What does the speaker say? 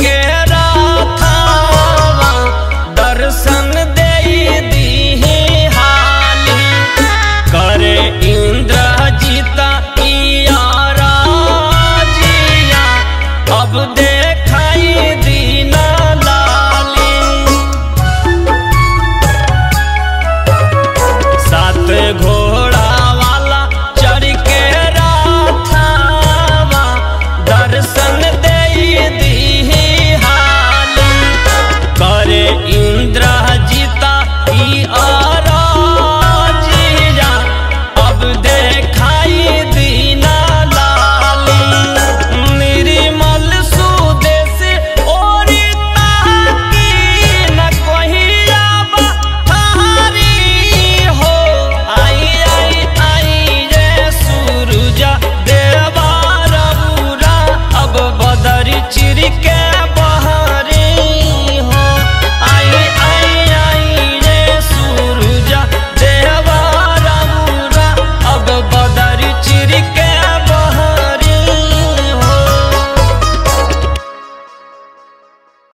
Yeah.